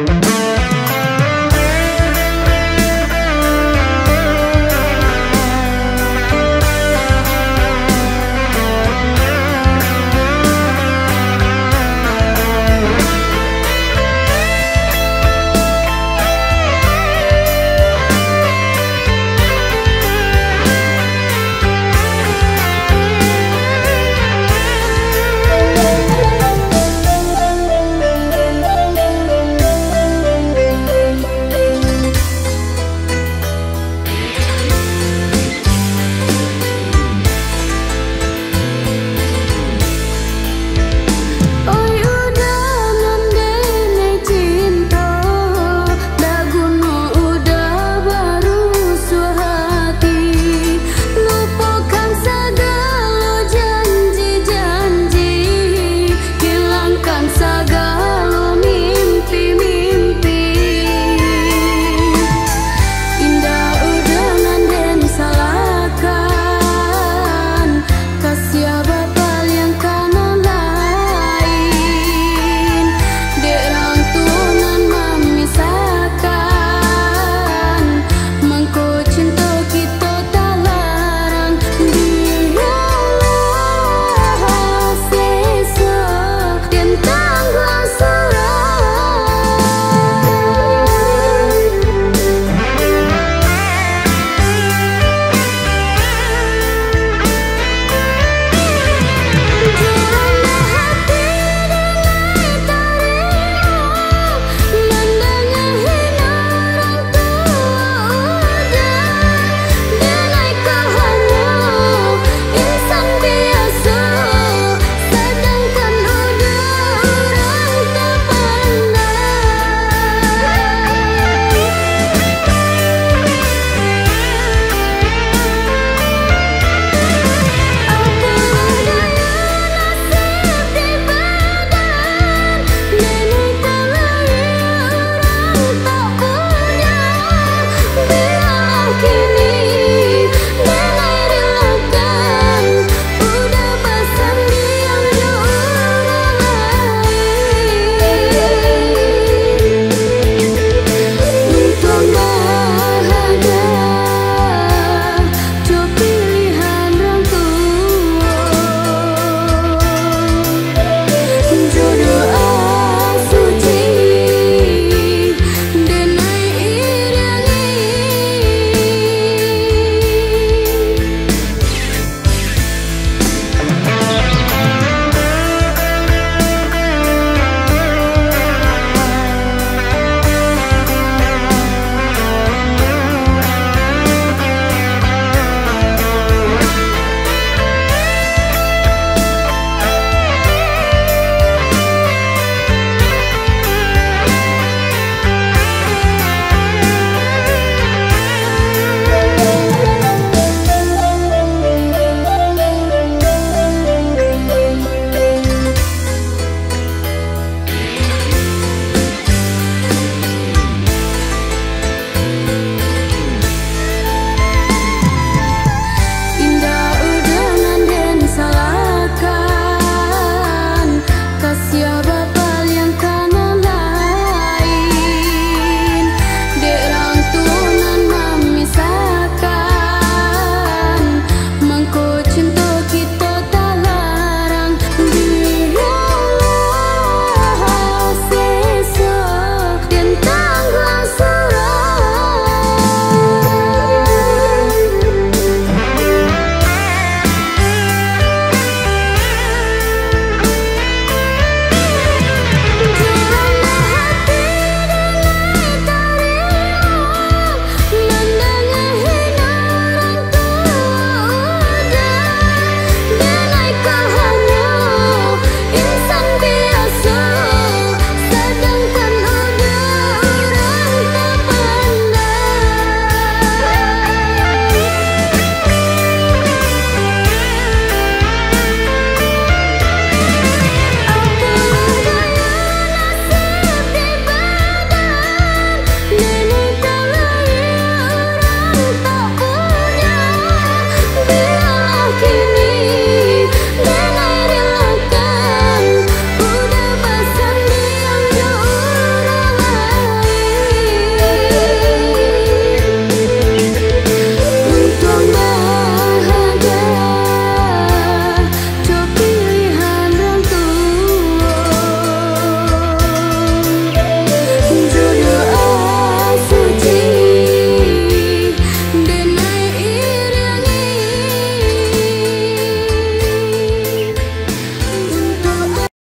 Música